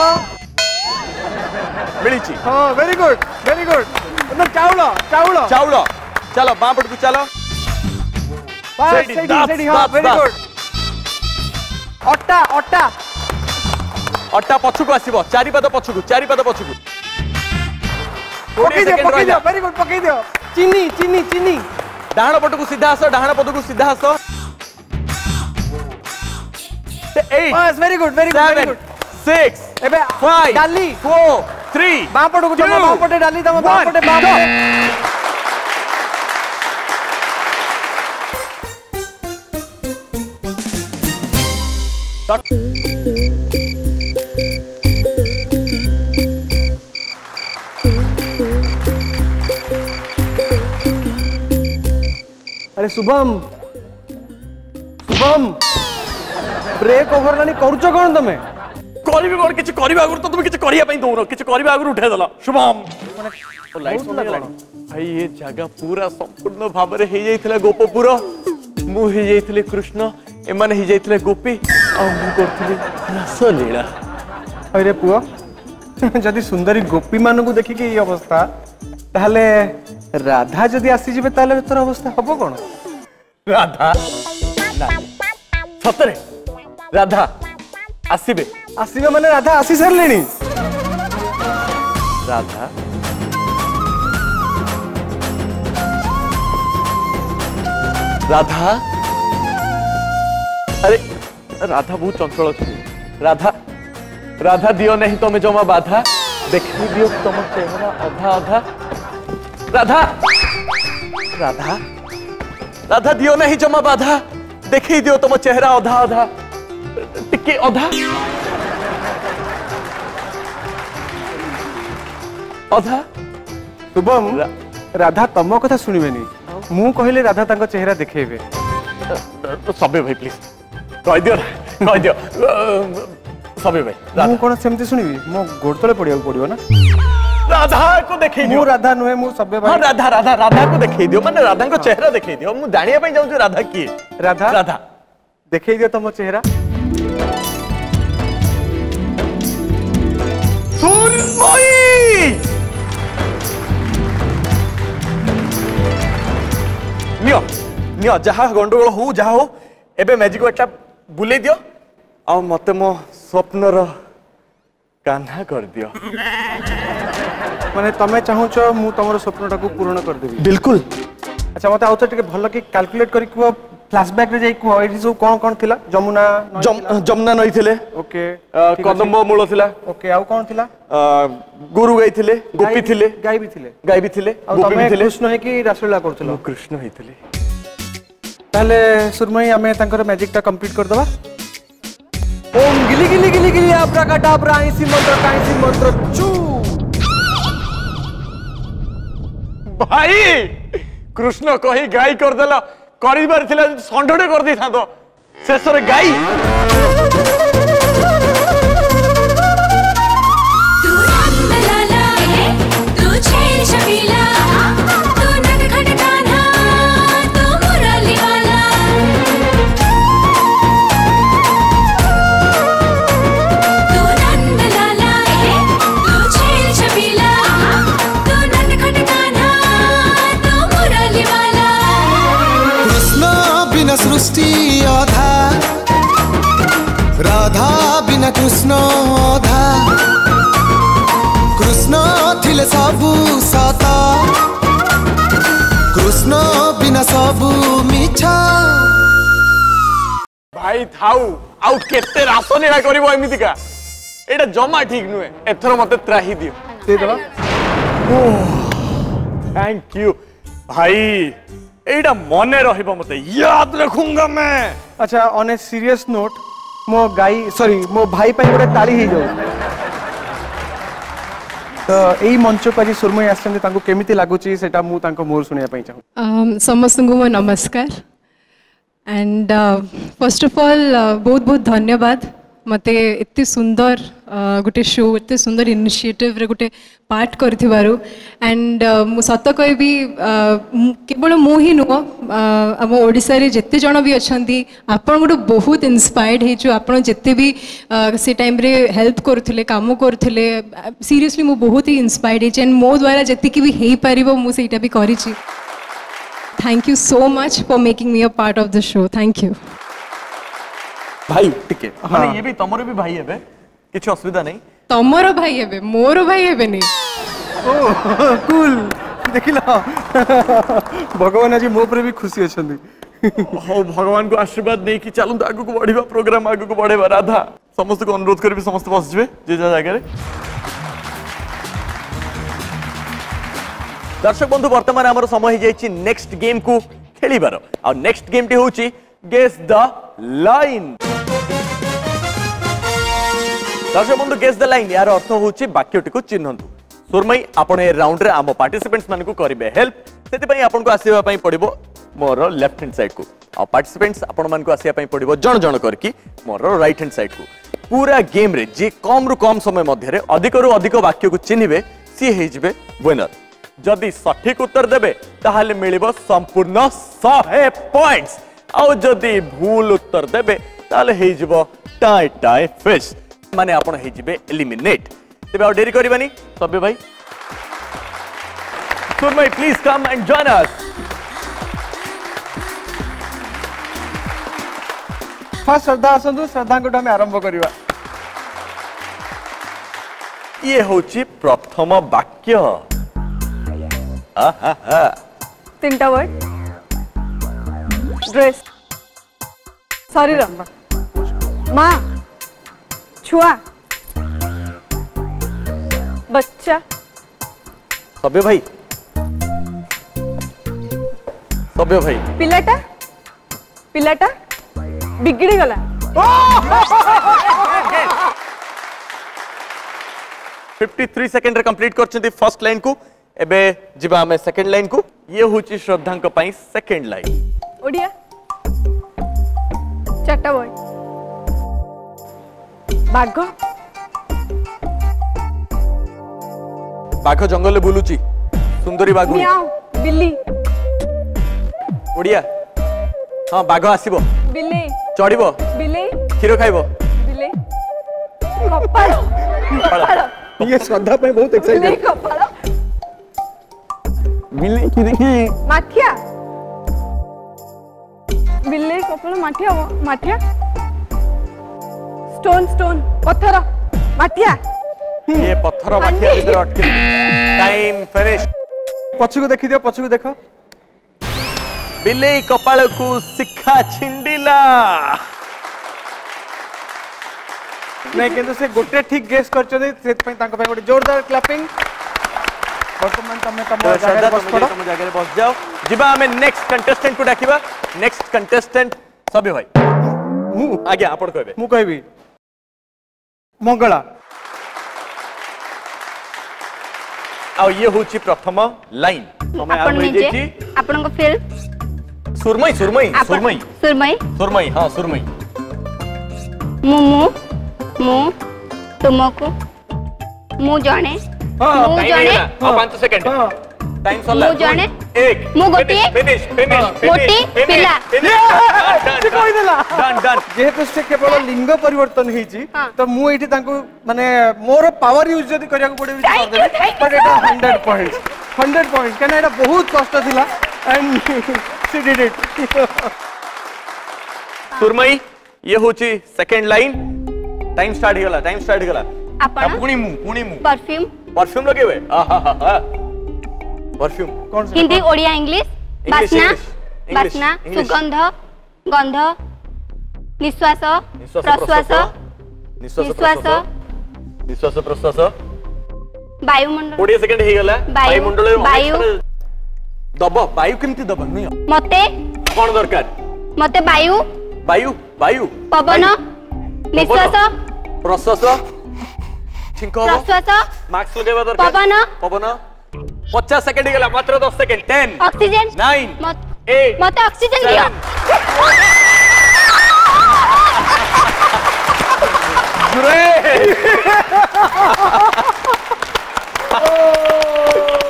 মিলিছি হ্যাঁ ভেরি গুড ভেরি গুড না চাউল চাউল চাউল চলো বাঁ পটকু চলো ଅଟା ଅଟା ଅଟା ପଛକୁ ଆସିବ ଚାରି ପାଦ ପଛକୁ ଚାରି ପାଦ ପଛକୁ ଚିନି ଚିନି ଚିନି ଡାହାଣ ପଟକୁ ସିଧା ଆସ ଡାହାଣ ପଟକୁ ସିଧା ଆସ very good very good six ଏବେ ଫାଇଭ୍ ଡାଲି ଫୋର୍ থ্রি বাঁ পটে ডালি তোমার বাঁ পটে বাঁ अरे शुभम शुभम ब्रेक ओभर लानी करूच कौन तुम्हें କରିବି କଣ କିଛି କରିବା ଆଗରୁ ତ তুমি କିଛି କରିବା ପାଇଁ ଦଉନ କିଛି କରିବା ଆଗରୁ ଉଠାଇ ଦେଲ ଶୁଭମ ଭାଇ ଏ ଜାଗା ପୁରା ସମ୍ପୂର୍ଣ୍ଣ ଭାବରେ ହେଇଯାଇଥିଲା ଗୋପପୁର ମୁଁ ହେଇଯାଇଥିଲି କୃଷ୍ଣ ଏମାନେ ହେଇଯାଇଥିଲେ ଗୋପୀ पुआ जदि सुंदरी गोपी मान को देखिए ये अवस्था ताले राधा जदि आसीजे ताले तोर अवस्था हबो कोन राधा सतरे राधा आसीबे आसीबे माने राधा आसी सर लेनी राधा राधा राधा बहुत चंचल अच्छी राधा राधा दियो नहीं तुम्हें तो जमा बाधा देखी दियो तुम चेहरा अधा अधा राधा राधा राधा दियो नहीं जमा बाधा देखी दियो तुम चेहरा अधा अधा टिके अधा अधा शुभम राधा तुम कथा शुणवे हाँ। मुझे कहले राधा चेहरा देखेबे सबे भाई प्लीज କହିଦିଅ କହିଦିଅ ସବି ଭାଇ ମୁଁ କ'ଣ ସେମିତି ଶୁଣିବି ମୋ ଗୋଡ଼ ତଳେ ପଡ଼ିବାକୁ ପଡ଼ିବ ନା ରାଧାକୁ ଦେଖେଇ ଦିଅ ରାଧା ନୁହେଁ ମୁଁ ସବ୍ୟ ଭାଇ ରାଧା ରାଧା ରାଧାକୁ ଦେଖେଇ ଦିଅ ମାନେ ରାଧାଙ୍କ ଚେହେରା ଦେଖେଇ ଦିଅ ମୁଁ ଜାଣିବା ପାଇଁ ଚାହୁଁଛି ରାଧା କିଏ ରାଧା ରାଧା ଦେଖେଇ ଦିଅ ତମ ଚେହେରା ନିଅ ନିଅ ଯାହା ଗଣ୍ଡଗୋଳ ହଉ ଯାହା ହଉ ଏବେ ମ୍ୟାଜିକ୍ ୱାଟ୍ସଆପ୍ ବୁଲେଇ ଦିଅ ଆଉ ମତେ ମୋ ସ୍ୱପ୍ନର କାହ୍ନା କରିଦିଅ ମାନେ ତମେ ଚାହୁଁଛ ମୁଁ ତମର ସ୍ୱପ୍ନଟାକୁ ପୂରଣ କରିଦେବି ବିଲକୁଲ ଆଚ୍ଛା ମତେ ଆଉ ଥରେ ଟିକେ ଭଲ କି କାଲକୁଲେଟ୍ କରି କୁହ ଫ୍ଲାସବ୍ୟାକ୍ରେ ଯାଇ କୁହ ଏଠି ସବୁ କ'ଣ କ'ଣ ଥିଲା ଯମୁନା ଯମୁନା ନଈ ଥିଲେ ଓକେ କଦମ୍ବ ମୂଳ ଥିଲା ଓକେ ଆଉ କ'ଣ ଥିଲା ଗୋରୁ ଗାଈ ଥିଲେ ଗୋପୀ ଥିଲେ ଗାଈ ବି ଥିଲେ ଗାଈ ବି ଥିଲେ ଆଉ ତମେ କୃଷ୍ଣ ହେଇକି ରାସଲୀଳା କରୁଥିଲ କୃଷ୍ଣ ହେଇଥିଲି ताले सुरमई आमे तंकर मैजिक टा कंप्लीट कर दबा ओम गिली गिली गिली गिली आपरा का डाबरा आईसी मंत्र काईसी मंत्र चू भाई कृष्ण कही गाई कर देला करिबार थिला संढडे कर दी था तो शेषर गाई কৃষ্ণ থিলে সাবু সাতা কৃষ্ণ বিনা সাবু মিঠা ভাই থাউ আউ কেতে রাছনি লা গরিব এমিতিকা এটা জমা ঠিক নुए এথরো মত তরাহি দিও থেই দবা থ্যাঙ্ক ইউ ভাই এইডা মনে রহিব মত ইয়াদ রাখুঙ্গা মে আচ্ছা অনেস্ট সিরিয়াস নোট ମୋ ଗାଈ ସରି ମୋ ଭାଇ ପାଇଁ ଗୋଟେ ତାଳି ହେଇଯାଉ ତ ଏଇ ମଞ୍ଚକୁ ଆଜି ସୁରମୟୀ ଆସିଛନ୍ତି ତାଙ୍କୁ କେମିତି ଲାଗୁଛି ସେଟା ମୁଁ ତାଙ୍କ ମୁହଁରୁ ଶୁଣିବା ପାଇଁ ଚାହୁଁଛି ସମସ୍ତଙ୍କୁ ମୋ ନମସ୍କାର ଆଣ୍ଡ ଫାର୍ଷ୍ଟ ଅଫ୍ ଅଲ୍ ବହୁତ ବହୁତ ଧନ୍ୟବାଦ मत एत सुंदर गोटे शो एत सुंदर इनिशिएटिव रे गोटे पार्ट कर एंड सत कह केवल मु ही नुह आम ओडे जिते जन भी अच्छा आपण गोटे बहुत इनस्पायर्ड होते भी से टाइम हेल्प करुले कम करुले सीरीयसली बहुत ही इनस्पायर्ड एंड मो द्वारा जीक भी हो पार मुझा भी करी thank you so much for making me a part of the show thank you ভাই টিকে মানে ইয়ে বি তমর বি ভাই হেবে কিছু অসুবিধা নাই তমর ভাই হেবে মোর ভাই হেবে নি ও কুল দেখিল ভগবান আজি মো উপরে বি খুশি অছন্তি হও ভগবান কো আশীর্বাদ নেই কি চালু আগু কো বড়িবা প্রোগ্রাম আগু কো বড়েবা রাধা সমস্ত কো অনুরোধ করিবি সমস্ত বস জিবে যে যা জায়গায় দর্শক বন্ধু বর্তমানে আমার সময় হয়ে যাইছি নেক্সট গেম কু খেলিবার আর নেক্সট গেমটি হচ্ছে গেস দ্য লাইন দর্শক বন্ধু গেস দ্য লাইন ইয়ার অর্থ হচ্ছে বাক্যটিকে চিহ্নতু সুরমই আপন এ রাউন্ডে আম পার্টিসিপেন্টস মানুষ করবে হেল্প সেপাই আপনার আসবা পড়ব মোর লেফট হ্যান্ড সাইড কু আর পার্টিসিপেন্টস আপনার আসবা পড়ব জন জন করি মোর রাইট হ্যান্ড সাইড কু পুরা গেম্রে যে কম রু কম সময় মধ্যে অধিকর অধিক বাক্যকে চিহ্নবে সি হয়ে যাবে ওয়েনর যদি সঠিক উত্তর দেবে তাহলে মিলব সম্পূর্ণ শহে পয়েন্টস আদি ভুল উত্তর দেবে তাহলে হয়ে যাব টাই টাই ফিস্ট ମାନେ ଆପଣ ହେଇଯିବେ ଏଲିମିନେଟ୍ ତେବେ ଆଉ ଡେରି କରିବାନି ସବ୍ୟ ଭାଇ Suramayee please come and join us fast Shraddha ଆସନ୍ତୁ ଶ୍ରଦ୍ଧାଙ୍କଠୁ ଆମେ ଆରମ୍ଭ କରିବା ଇଏ ହେଉଛି ପ୍ରଥମ ବାକ୍ୟ ତିନିଟା ୱାର୍ଡ ଡ୍ରେସ୍ ଶରୀର ମା छुआ बच्चा सभ्य भाई सभ्य भाई पिलाटा पिलाटा बिगड़ी गला फिफ्टी थ्री सेकेंड कंप्लीट कर फर्स्ट लाइन को एबे जिबा हमें सेकेंड लाइन को ये हूँ श्रद्धा सेकेंड लाइन ओडिया चट्टा बॉय ବାଘ ବାଘ ଜଙ୍ଗଲରେ ବୁଲୁଛି ସୁନ୍ଦରୀ ବାଘ ବିଲି ଓଡ଼ିଆ ହଁ ବାଘ ଆସିବ ବିଲେଇ ଚଢିବ ବିଲେଇ କ୍ଷୀର ଖାଇବ ବିଲେଇ କପାଳ କପାଳ ये श्रद्धा पे बहुत एक्साइटेड कपाल बिल्ली की देखिए माठिया बिल्ली कपाल माठिया माठिया स्टोन स्टोन पत्थर माटिया ये पत्थर माटिया भीतर अटके टाइम फिनिश पछु को देखि दियो पछु को देखो बिलेई कपाल को सिक्का छिंडिला नहीं किंतु से गोटे ठीक गेस कर करछो से पई तांको पई जोरदार क्लैपिंग वर्तमान तमे तमे जगह बस पड़ो तमे जगह बस जाओ जिबा हमें नेक्स्ट कंटेस्टेंट को डाकिबा नेक्स्ट कंटेस्टेंट सबे भाई मु आ गया आपण कहबे मु कहबी ମଙ୍ଗଳ ଆଉ ଇଏ ହଉଛି ପ୍ରଥମ ଲାଇନ ତମେ ଆଉ ହେଇଯାଇଛି ଆପଣଙ୍କ ଫିଲ୍ମ ସୁରମଇ ସୁରମଇ ସୁରମଇ ସୁରମଇ ସୁରମଇ ହଁ ସୁରମଇ ମୁଁ ମୁଁ ମୁଁ ତୁମକୁ ମୁଁ ଜଣେ ମୁଁ ଜଣେ 5 ସେକେଣ୍ଡ टाइम सरला मु जणे एक मु गोटी फिनिश फिनिश मोटी पिला ସେ କହିଦେଲା ଡନ୍ ଡନ୍ ଯେହେତୁ ସେ କେବଳ ଲିଙ୍ଗ ପରିବର୍ତ୍ତନ ହେଇଛି ତ ମୁଁ ଏଇଠି ତାଙ୍କୁ ମାନେ ମୋର ପାୱାର ୟୁଜ୍ ଯଦି କରିବାକୁ ପଡ଼ିବ ବଟ୍ ଏଇଟା ହଣ୍ଡ୍ରେଡ୍ ପଏଣ୍ଟ ହଣ୍ଡ୍ରେଡ୍ ପଏଣ୍ଟ କାହିଁକିନା ଏଇଟା ବହୁତ କଷ୍ଟ ଥିଲା and she did it Suramayee ଇଏ ହଉଛି ସେକେଣ୍ଡ ଲାଇନ୍ ଟାଇମ୍ ଷ୍ଟାର୍ଟ ହେଇଗଲା ଟାଇମ୍ ଷ୍ଟାର୍ଟ ହେଇଗଲା ଆପଣ ପୁଣି ମୁଁ ପୁଣି ମୁଁ ପରଫ୍ୟୁମ୍ ପରଫ୍ୟୁମ୍ ଲଗେଇବେ ଆହା ହା ହା परफ्यूम कौन सा हिंदी ओडिया इंग्लिश बासना बासना सुगंध गंध निश्वास प्रश्वास निश्वास निश्वास प्रश्वास वायुमंडल 20 सेकंड हे गेला वायुमंडल वायु दब वायु केमति दब नै मते कोन दरकार मते वायु वायु वायु पवन निश्वास प्रश्वास छिंको प्रश्वास मार्क्स लगेवा दरकार पवन पवन पचास सेकेंड गला मात्र दस सेकेंड टेन ऑक्सीजन नाइन मत ऑक्सीजन दियो ग्रेट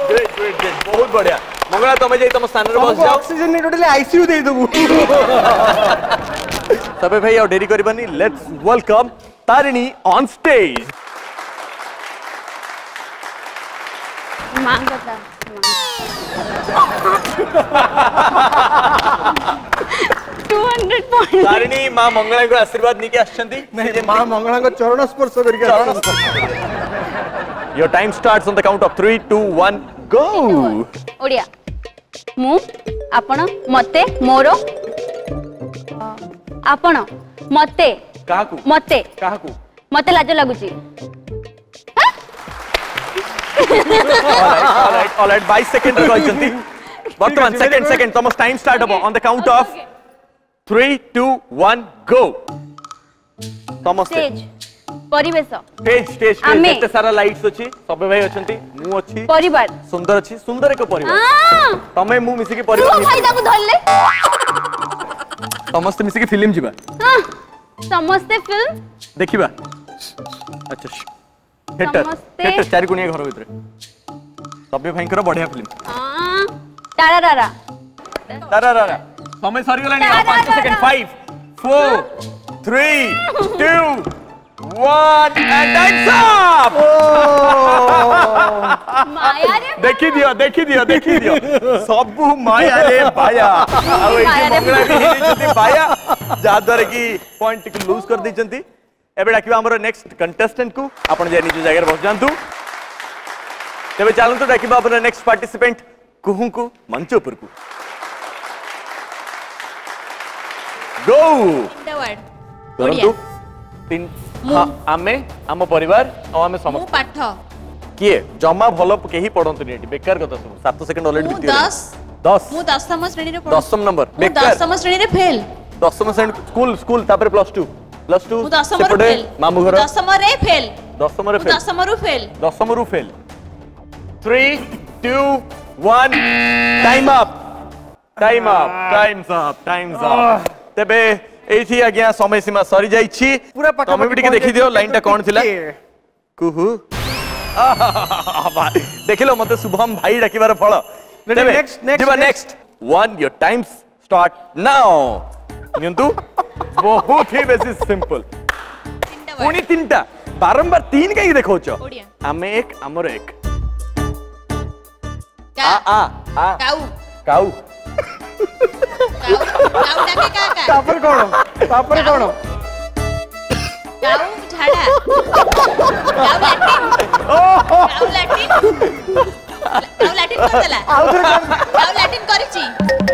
ग्रेट ग्रेट बहुत बढ़िया मंगला तुम जाई तुम स्थान रे बस जाओ ऑक्सीजन ने टोटली आईसीयू दे देबू सबे भाई और देरी करबनी let's welcome Tarini on stage मांगा था टू हंड्रेड पॉइंट तारिणी माँ मंगला को आशीर्वाद नहीं आसछंती नहीं माँ मंगला को चरण स्पर्श करके चरण स्पर्श your time starts on the count of 3 2 1 go Odia ମୁଁ ଆପଣ ମୋତେ ମୋର ଆପଣ ମୋତେ କାହାକୁ ମୋତେ କାହାକୁ ମୋତେ ଲାଜ ଲାଗୁଛି all right, all right, by second କହିଛନ୍ତି বর্তমান সেকেন্ড সেকেন্ড তোমার টাইম স্টার্ট হবো on the count of three two one go ସମସ୍ତେ ପରିବେଶ ଷ୍ଟେଜ୍ ଷ୍ଟେଜ୍ କେତେ ସାରା ଲାଇଟ୍ସ ଅଛି ସବେ ଭାଇ ଅଛନ୍ତି ମୁଁ ଅଛି ପରିବାର ସୁନ୍ଦର ଅଛି ସୁନ୍ଦର ଏକ ପରିବାର ତମେ ମୁଁ ମିଶିକି ପରିବାର ଭାଇ ତାକୁ ଧରିଲେ ସମସ୍ତେ ମିଶିକି ଫିଲ୍ମ ଯିବା ସମସ୍ତେ ଫିଲ୍ମ ଦେଖିବା ଆଚ୍ଛା थिएटर थिएटर चारि कुनी घर भितरे सभ्य भयंकर बढ़िया फिल्म तारा तारा तारा तारा समय सरी गलानी 5 second 5 4 3 2 What and time's up! देखी दियो देखी दियो देखी दियो सब माया रे पाया अब ये मंगला भी हिली चुकी पाया जादू रे की पॉइंट को लूज कर दी चंदी এবে ডাকিব আমার নেক্সট কন্টেস্টেন্ট কু আপনার যাই নিজ জায়গায় বসি যাতে তবে চালু ডাকিব আপনার নেক্সট পার্টিসিপেট কুহুঙ্কু মঞ্চ উপরকু গো ধরন্তু তিন আমি আম পরিবার আও আমি সমস্ত পাঠ কিয়ে জমা ভাল কেহি পড়ন্তুনি এটি বেকার কথা সব 7 সেকেন্ড অলরেডি বিতি 10 10 মু 10 তম শ্রেণী রে পড় 10 তম নম্বর বেকার 10 তম শ্রেণী রে ফেল 10 তম শ্রেণী স্কুল স্কুল তারপরে প্লাস 2 ପ୍ଲସ୍ ଟୁ ସେପଟେ ମାମୁଁ ଘର ଦଶମରେ ଫେଲ୍ ଦଶମରେ ଫେଲ୍ ଦଶମରୁ fail ଦଶମରୁ fail three two one time up time up times up times up ତେବେ ଏଇଠି ଆଜ୍ଞା ସମୟ ସୀମା ସରିଯାଇଛି ପୁରା ତମେ ବି ଟିକେ ଦେଖିଦିଅ ଲାଇନଟା କ'ଣ ଥିଲା କୁହୁ ଦେଖିଲ ମତେ ଶୁଭମ ଭାଇ ଡାକିବାର ଫଳ ତେବେ ଯିବା next one your times start now ନିଅନ୍ତୁ बहुत ही बेसी सिंपल पुनी तीनटा बारंबार तीन के ही देखौछ ओडिया हमें एक अमर एक का आ आ काऊ काऊ काऊ काऊ का के कौन पापर कौन झाड़ा काऊ लैटिन ओ लैटिन काऊ लैटिन कर दला काऊ लैटिन करी छी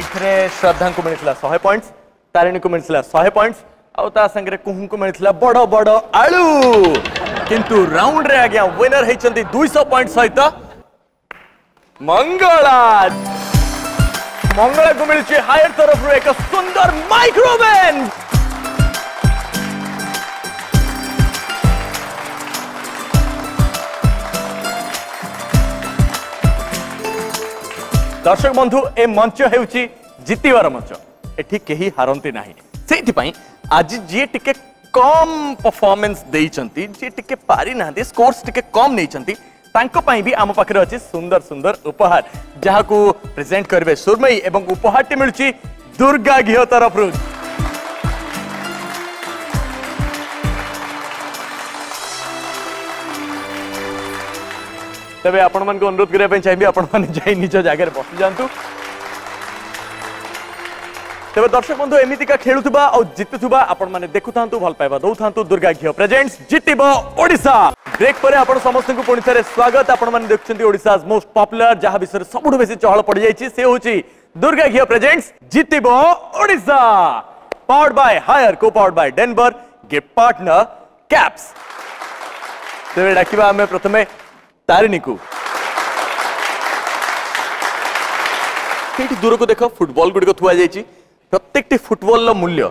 ଏଥିରେ ଶ୍ରଦ୍ଧାଙ୍କୁ ମିଳିଥିଲା ଶହେ ପଏଣ୍ଟ ତାରିଣୀକୁ ମିଳିଥିଲା ଶହେ ପଏଣ୍ଟ ଆଉ ତା ସାଙ୍ଗରେ କୁହୁଙ୍କୁ ମିଳିଥିଲା ବଡ଼ ବଡ଼ ଆଳୁ କିନ୍ତୁ ରାଉଣ୍ଡରେ ଆଜ୍ଞା ୱିନର ହେଇଛନ୍ତି ଦୁଇଶହ ପଏଣ୍ଟ ସହିତ ମଙ୍ଗଳା ମଙ୍ଗଳାକୁ ମିଳିଛି ହାୟର ତରଫରୁ ଏକ ସୁନ୍ଦର ମାଇକ୍ରୋୱେଭ୍ दर्शक बंधु ए मंच हूँ जितबार मंच एटी के हारती ना से आज जी टे कम परफॉर्मेंस जी टे पारी ना स्कोर्स टी कम नहीं भी आम पाखे अच्छे सुंदर सुंदर उपहार जहाँ को प्रेजेंट करेंगे सुरमयी एवं उपहार टी मिली दुर्गा घी तरफ तेज आपण मन अनुरोध करने चाहिए आपज जगह बस जातु तेरे दर्शक बंधु एमतीका खेलु जितु आपने देखु था भल पाइबा दौ था दुर्गा घी प्रेजेन्ट जितशा ब्रेक पर समस्त को पुणि थे स्वागत आपंटा मोस्ट पपुलर जहाँ विषय में सबुठ बे चहल पड़ जाए से हूँ Durga ghee present जितशा powered by Haier co powered by Denver gift partner caps तेरे डाक प्रथम ତାରିଣୀକୁ ସେଇଠି ଦୂରକୁ ଦେଖ ଫୁଟବଲ ଗୁଡ଼ିକ ଥୁଆଯାଇଛି ପ୍ରତ୍ୟେକଟି ଫୁଟବଲର ମୂଲ୍ୟ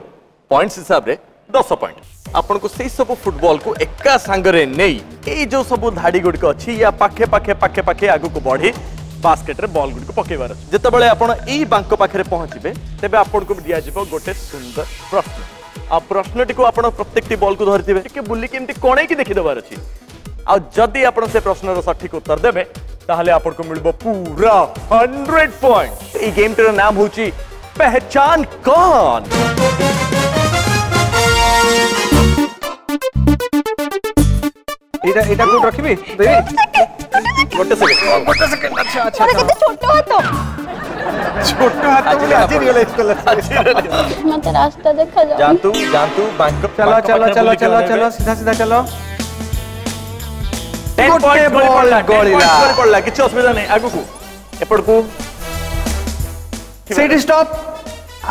ପଏଣ୍ଟସ୍ ହିସାବରେ ଦଶ ପଏଣ୍ଟ ଆପଣଙ୍କୁ ସେଇ ସବୁ ଫୁଟବଲକୁ ଏକା ସାଙ୍ଗରେ ନେଇ ଏଇ ଯେଉଁ ସବୁ ଧାଡ଼ି ଗୁଡ଼ିକ ଅଛି ୟା ପାଖେ ପାଖେ ପାଖେ ପାଖେ ଆଗକୁ ବଢ଼ି ବାସ୍କେଟ୍ରେ ବଲ୍ ଗୁଡ଼ିକୁ ପକେଇବାର ଅଛି ଯେତେବେଳେ ଆପଣ ଏଇ ବାଙ୍କ ପାଖରେ ପହଞ୍ଚିବେ ତେବେ ଆପଣଙ୍କୁ ଦିଆଯିବ ଗୋଟେ ସୁନ୍ଦର ପ୍ରଶ୍ନ ଆଉ ପ୍ରଶ୍ନଟିକୁ ଆପଣ ପ୍ରତ୍ୟେକଟି ବଲ୍କୁ ଧରିଥିବେ ଟିକେ ବୁଲିକି ଏମିତି କଣେଇକି ଦେଖିଦେବାର ଅଛି आदि आप प्रश्नर सठिक उत्तर देवे ताहले आपको मिल पूरा हंड्रेड पॉइंट ये गेम टीर नाम हूँ पहचान कौन रास्ता देखा जाओ जानतू चलो चलो चलो चलो चलो सीधा सीधा चलो গোটে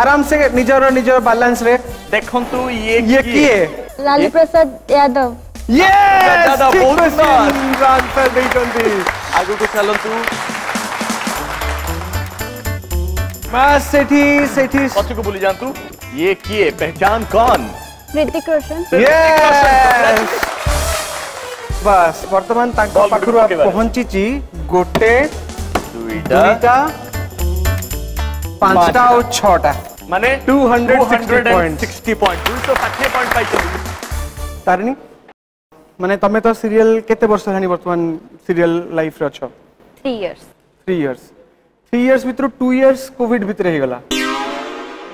आराम से निजर निजर बैलेंस रे देखंतु ये ये किए लालू प्रसाद यादव यस दादा बहुत सुंदर आंसर देइचंती को चलंतु बस सेठी सेठी पछ को बोली जानतु ये किए पहचान कौन ऋतिक रोशन यस বাস বর্তমান তাঙ্ক পাখরু পৌঁছিছি গোটে দুইটা পাঁচটা ও ছটা মানে 260 পয়েন্ট 60 পয়েন্ট 260 পয়েন্ট পাইছিলি তারিণী মানে তুমি তো সিরিয়াল কেতে বর্ষ হেলানি বর্তমান সিরিয়াল লাইফ রে অছ 3 ইয়ার্স 3 ইয়ার্স 3 ইয়ার্স ভিতর 2 ইয়ার্স কোভিড ভিতরে হই গলা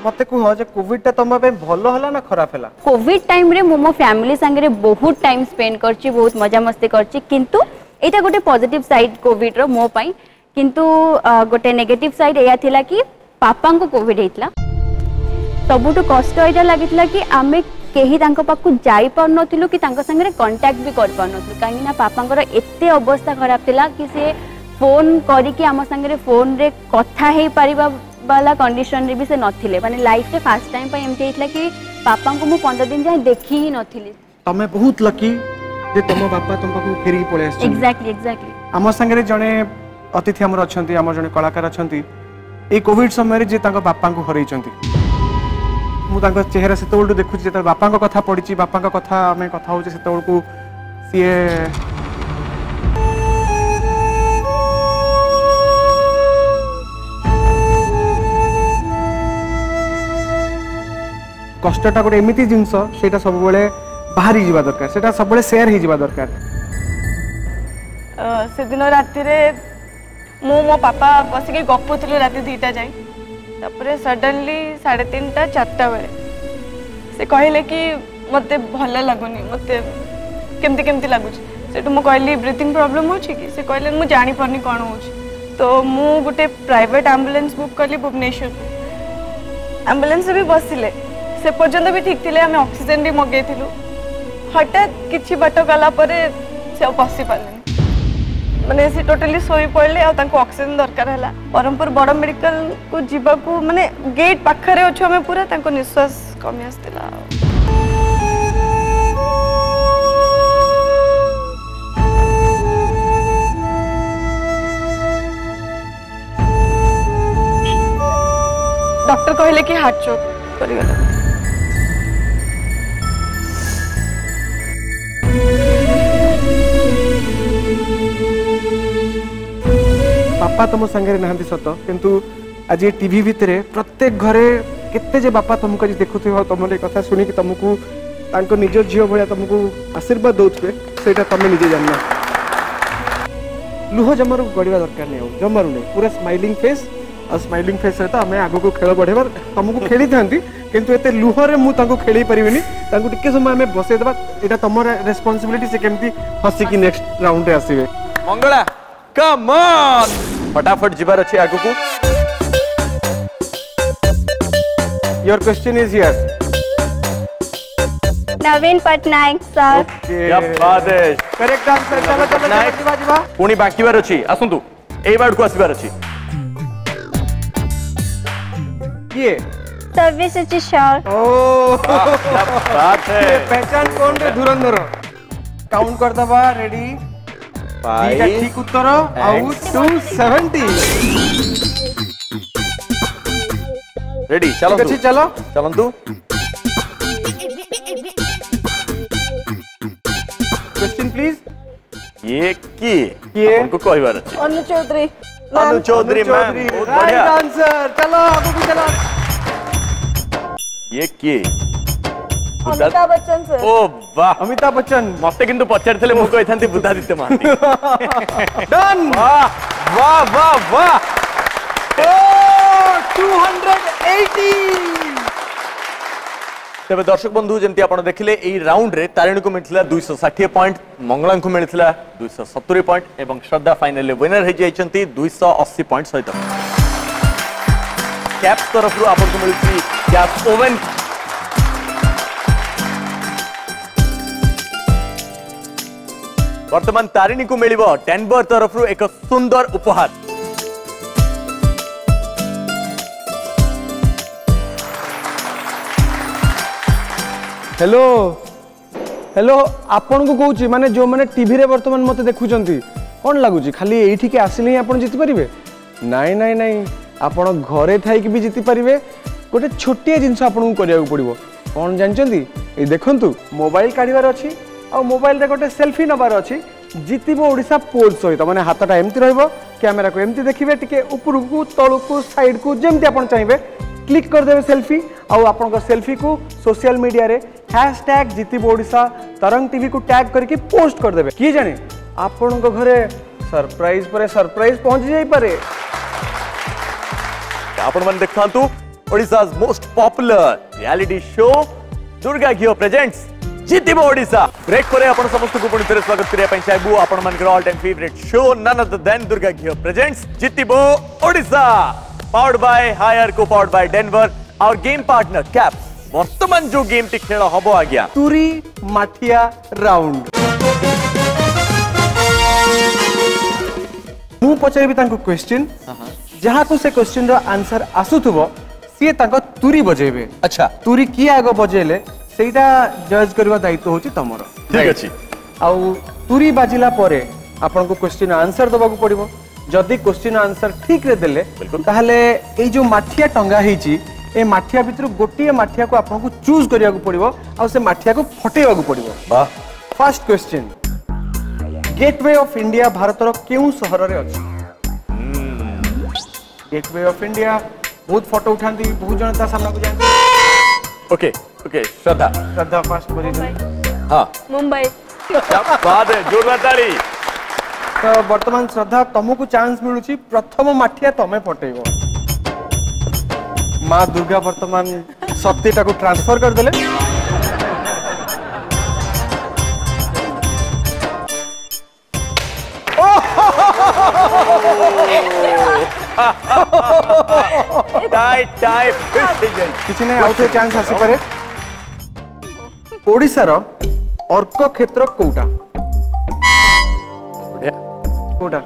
মতে কুহ যে কোভিডটা তোম পাই ভালো হলা না খারাপ হলা কোভিড টাইম রে মো মো ফ্যামিলি সাঙ্গে বহুত টাইম স্পেন্ড করছি বহুত মজা মস্তি করছি কিন্তু এটা গোটে পজিটিভ সাইড কোভিড র মো পাই কিন্তু গোটে নেগেটিভ সাইড এয়া থিলা কি পাপাঙ্কু কোভিড হইতলা ସବୁଠୁ କଷ୍ଟ ଏଇଟା ଲାଗିଥିଲା କି ଆମେ କେହି ତାଙ୍କ ପାଖକୁ ଯାଇପାରୁନଥିଲୁ କି ତାଙ୍କ ସାଙ୍ଗରେ କଣ୍ଟାକ୍ଟ ବି କରିପାରୁନଥିଲୁ କାହିଁକିନା ବାପାଙ୍କର ଏତେ ଅବସ୍ଥା ଖରାପ ଥିଲା କି ସେ ଫୋନ୍ କରିକି ଆମ ସାଙ୍ଗରେ ଫୋନ୍ରେ କଥା ହେଇପାରିବା वाला कंडीशन रे भी से नथिले माने लाइफ रे फर्स्ट टाइम पे एमती हेतला कि पापा को मु 15 दिन जाय देखी ही नथिली तमे बहुत लकी जे तम बापा तम पाखु फेरी पळे आछ एग्जैक्टली एग्जैक्टली हम संगे जने अतिथि हमर अछंती हमर जने कलाकार अछंती ए कोविड समय रे जे तांको बापा को हरै चंती मु चेहरा सेतोल देखु बापा को कथा बापा को कथा हमें सीए কষ্টটা গোটে এমিতি জিনিস সেটা সবুলে বাহারি যা দরকার সেটা সবুলে সেয়ার হয়ে যা দরকার সেদিন রাতে মু মো পাপা বসিকি গপুলু রাতে দুইটা যাই তাপরে সডনলি সাড়ে তিনটা চারটা বেড়ে সে কহিলে কি মতো ভাল লাগুনি মতো কেমতি কেমতি লাগুছে সেটু মু কহিলি ব্রিথিং প্রোবলেম হচ্ছে কি সে কহিলেন মু জাঁপারনি কণ হচ্ছে তো মু গোটে প্রাইভেট আম্বুলেন্স বুক কলি ভুবনেশ্বর আম্বুলেন্স বি বসিলে से पर्यटन भी ठीक थी आम अक्सीजेन भी मगई हटात किसी बाट गलापर से बसी पारे मैंने सी टोटाली शोई पड़े आक्सीजेन दरकार है ब्रह्मपुर बड़ मेडिकल को जावाक मानने गेट पाखे अच्छे पूरा निश्वास कमी आसाला डॉक्टर कहले कि हार्ट चोक कर बापा तुम सांगे ना सत कि आज टी भितर प्रत्येक घरे के बापा तुमको आज देखु तुम कथा शुणी तुमको निज झी भाया तुमको आशीर्वाद दौथे तुम निजे जान लुह जमर गढ़ा दरकार नहीं जमर नहीं पूरा स्माइलिंग फेस और स्माइलिंग फेस सहित आम आग को खेल बढ़े तुमको खेली था कि लुहर में खेल पारे टी समय आम बस यहाँ तुम रेस्पनसबिलिटी से कमी हसिकी नेक्स्ट राउंड आसवे मंगला कम ऑन फटाफट जबार अच्छे आगु को your question is here Naveen Patnaik sir क्या बात है करेक्ट आंसर चलो चलो नायक जिबा जिबा पुणी बाकी बार अच्छी। आसंतु ए बार को बार अच्छी। ये। सर्विस अछि सर ओ क्या बात है पहचान कौन रे धुरंधर काउंट कर दबा रेडी ठीक उत्तर आउ टू सेवेंटी रेडी चलो अच्छी चलो चलतु क्वेश्चन प्लीज ये किए किए उनको कोई बार अच्छी अनु चौधरी अनु चौधरी मैम बहुत बढ़िया आंसर चलो आगे भी चलो ये किए अमिताभ बच्चन सर ओ वाह अमिताभ बच्चन मते किंतु पचारथिले मु कहिथांती बुद्धादित्य महांती डन वाह वाह वाह वाह ओ 280 ତେବେ ଦର୍ଶକ ବନ୍ଧୁ ଯେମିତି ଆପଣ ଦେଖିଲେ ଏହି ରାଉଣ୍ଡରେ ତାରିଣୀକୁ ମିଳିଥିଲା ଦୁଇଶହ ଷାଠିଏ ପଏଣ୍ଟ ମଙ୍ଗଳାଙ୍କୁ ମିଳିଥିଲା ଦୁଇଶହ ସତୁରି ପଏଣ୍ଟ ଏବଂ ଶ୍ରଦ୍ଧା ଫାଇନାଲରେ ୱିନର ହୋଇଯାଇଛନ୍ତି ଦୁଇଶହ ଅଶୀ ପଏଣ୍ଟ ସହିତ କ୍ୟାପ୍ସ ତରଫରୁ ଆପଣଙ୍କୁ ମିଳିଛି ଗ୍ୟାସ୍ ଓଭେନ୍ বর্তমান তারিণীকে মিলব টেনবর তরফর এক সুন্দর উপহার হ্যালো হ্যালো আপনার কৌছি মানে যে টিভি বর্তমান মতো দেখুম কম লাগুচি খালি এইটিকে আসলে হি আপনার জিতিপারে নাই নাই নাই আপনার ঘরে থাইকি বি জিতিপারে গোটে ছোটিয়া জিনিস আপনার করা পড়ব কম জাঁচান এই দেখুন মোবাইল কাড়বার অ आ मोबाइल गोटे सेल्फी नबार अच्छी जितबा पोल सहित मैंने हाथ टाइम एमती रोक को एमती देखिए टी उपर को तलू को सैड को जमी आप चाहिए क्लिक करदे सेल्फी आपण सेल्फी को सोशल मीडिया रे हैशटैग जितबा तरंग टी को टैग करके पोस्ट करदे किए जाने आपण घरे सरप्राइज पर सरप्राइज पहुंची जापे आपखा most popular reality show Durga ghee presents Jitiba Odisha break ପରେ ଆପଣ ସମସ୍ତଙ୍କୁ ପୁଣି ଥରେ ସ୍ୱାଗତ କରିବା ପାଇଁ ଚାହିଁବୁ ଆପଣମାନଙ୍କର all time favourite show none other than Durga ghee presents Jitiba Odisha powered by Haier co powered by Denver our game partner cap ବର୍ତ୍ତମାନ ଯୋଉ ଗେମ୍ଟି ଖେଳ ହବ ଆଜ୍ଞା ତୁରୀ ମାଠିଆ ରାଉଣ୍ଡ ମୁଁ ପଚାରିବି ତାଙ୍କୁ କ୍ୱେଶ୍ଚିନ୍ ଯାହାକୁ ସେ କ୍ୱେଶ୍ଚିନ୍ର ଆନ୍ସର ଆସୁଥିବ ସିଏ ତାଙ୍କ ତୁରୀ ବଜେଇବେ ଆଚ୍ଛା ତୁରୀ କିଏ ଆଗ ବଜେଇଲେ सेटा जज करबा दायित्व होची तमरो ठीक अछि आउ पूरी बाजिला परे आपन को क्वेश्चन आंसर दबा को पड़िबो जदि क्वेश्चन आंसर ठीक रे देले ताहले ए जो माठिया टंगा हिची ए माठिया भितर गोटिए माठिया को आपन को चूज करिया को पड़िबो आउ से माठिया को फटेवा को पड़िबो वाह first question gateway of India भारतर केउ शहर रे अछि गेटवे ऑफ इंडिया बहुत फोटो उठांती बहुत जनता सामना को जानती okay okay Shraddha Shraddha first position हाँ मुंबई क्या बात है जोरदार ताली तो वर्तमान श्रद्धा तुमको चांस मिलुची प्रथम माठिया तमे पटेबो माँ दुर्गा वर्तमान शक्ति टाकू ट्रांसफर कर देले टाइट टाइट किसी ने आउट चांस आसी पारे ओडिशा रा अर्क क्षेत्र कोटा बढ़िया Kota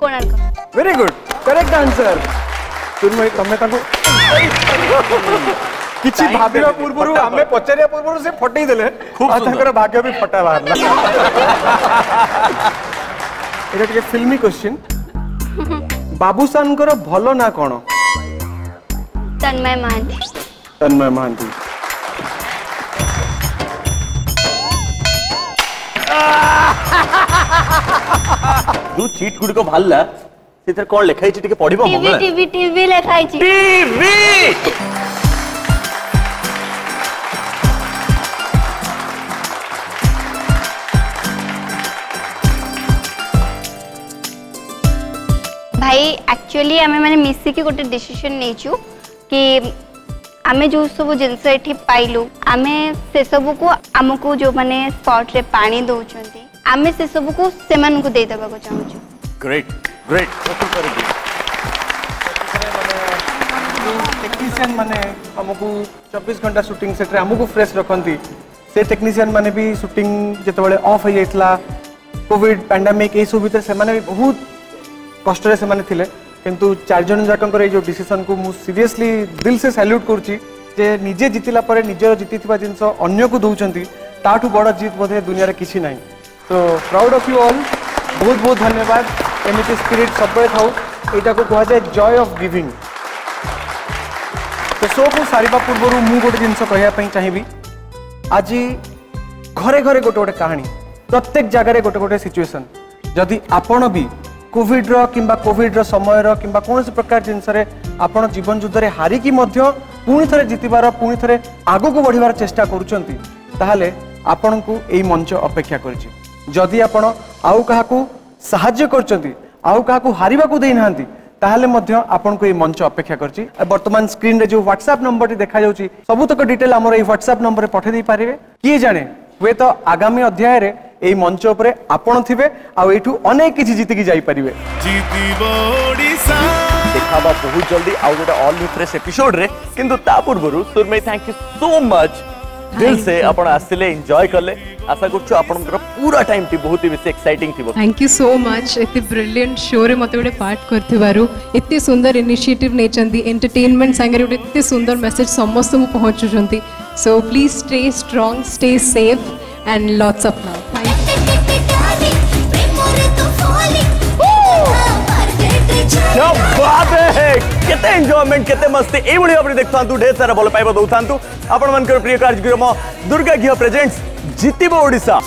Konark very good correct answer तुम्हें तुम्हें ताको किछि भाबिरा पूर्वरु हमें पचारिया पूर्वरु से फटै देले खूब सुंदर भाग्य भी फटा बारला एटा के फिल्मी क्वेश्चन बाबूसानकर भलो ना कोनो तन्मय महंती तन्मय महंती ଯୋଉ ଚିଟ୍ ଗୁଡିକ ବାହାରିଲା ସେଥିରେ କଣ ଲେଖା ହେଇଛି ଟିକେ ପଢିବ ଟିଭି ଟିଭି ଟିଭି ଲେଖା ହେଇଛି ଟିଭି ଭାଇ ଆକ୍ଚୁଆଲି ଆମେ ମାନେ ମିଶିକି ଗୋଟେ ଡିସିସନ୍ ନେଇଛୁ କି आमे जो सब जिनस आम से सब को आम को जो मैंने स्पट रे पा दौरान से सब कुछ चाहू टेक्नीशियन मैंने चौबीस घंटा सुटिंग सेट को से टेक्नीशियन भी सुटिंग जो अफ हो कोविड पैंडामिक ये सब भी बहुत कष्ट से কিন্তু চারজন যাকনক এই যে ডিসিশন কো মু সিরিয়াসলি দিল সে স্যালুট করচি যে নিজ জে জিতিলা পরে নিজৰ जितি থিবা জিনছ অন্যক দৌচন্তি তাটু বড় জিত বদে দুনিয়াৰে কিছি নাই so proud of you all বহুত বহুত ধন্যবাদ এমপি স্পিরিট সবৰ থাউ এটা কো কয়া জয় অফ বিভিন তে সক সৰিবাত পূৰ্বৰ মু গট জিনছ কয়া পই চাইবি আজি ঘৰে ঘৰে গট গট কাহিনী প্ৰত্যেক জাগাৰ গট গট सिচুয়েশন যদি আপোনবি কোভিডর কিংবা কোভিডর সময়ের কিংবা কৌশি প্রকার জিনিসরে আপনার জীবন যুদ্ধে হারিকি পুঁ থে জিতবার পুঁ থে আগুক বড়ার চেষ্টা করছেন তাহলে আপনার এই মঞ্চ অপেক্ষা করেছে যদি আপনার আউ কাহু সাহায্য করছেন আউ কাহু হারা দেই না তাহলে মধ্যে আপনার এই মঞ্চ অপেক্ষা করছি বর্তমান স্ক্রিনে যে হোয়াটসঅ্যাপ নম্বরটি দেখা যাচ্ছে সবুতক ডিটেল আমার এই হোয়াটসঅ্যাপ নম্বরে পঠাই দিয়ে পারে কি জানে হুয়েত আগামী অধ্যায়ে এই মঞ্চ উপরে আপন থিবে আর এইটু অনেক কিছু জিতিকি যাইপারিবে দেখা হবা বহুত জলদি আউ গোটে অল নিউ ফ্রেশ এপিসোড রে কিন্তু তা পূর্বরু Suramayee thank you so much দিল সে আপন আসলে এনজয় কলে আশা করছো আপনকর পুরা টাইম টি বহুত বেশি এক্সাইটিং থিবো থ্যাংক ইউ সো মাচ এতে ব্রিলিয়ান্ট শো রে মতে গোটে পার্ট করথিবারু এতে সুন্দর ইনিশিয়েটিভ নেচন্তি এন্টারটেইনমেন্ট সাঙ্গরে গোটে এতে সুন্দর মেসেজ সমস্তଙ୍କୁ পৌঁছুচন্তি so please stay strong stay safe and lots of love केते एंजॉयमेंट केते मस्ती एबुली अपने ढेर सारा भल पाइबो दउथांतु आपन मन कर प्रिय कार्यक्रम दुर्गा घी प्रेजेंट्स जितिबो ओडिसा